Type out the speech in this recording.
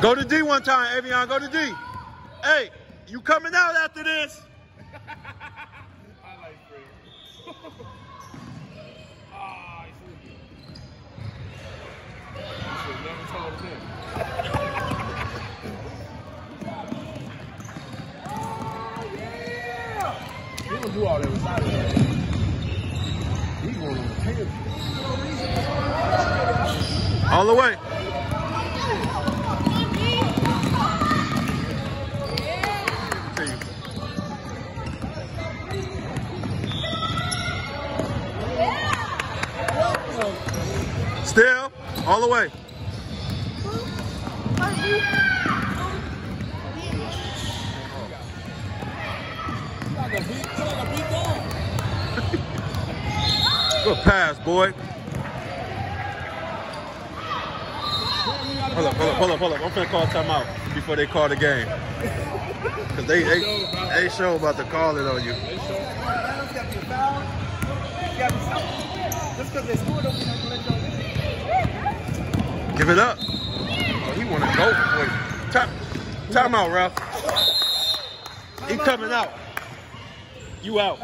Go to D one time, Avion. Go to D. Hey, you coming out after this? I like Fred. He should have never told him. yeah! He gonna do all that without it. He going on the. All the way. Still, all the way. Good pass, boy. Hold up, hold up, hold up, hold up. I'm finna call timeout before they call the game. Cause they they they show about to call it on you. Just because they scored, let y'all Give it up. Oh, he wanna go for it. Time, time out, Ralph. He coming out. You. Out.